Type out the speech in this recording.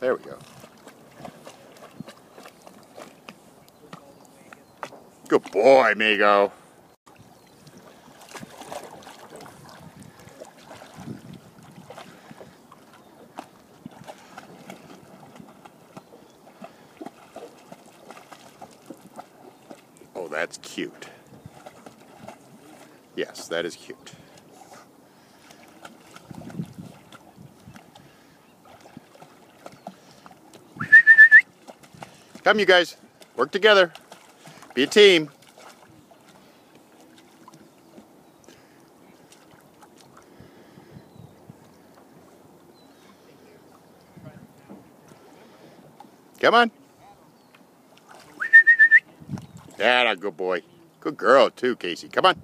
There we go. Good boy, Migo. Oh, that's cute. Yes, that is cute. Come, you guys. Work together. Be a team. Come on. That a good boy. Good girl, too, Casey. Come on.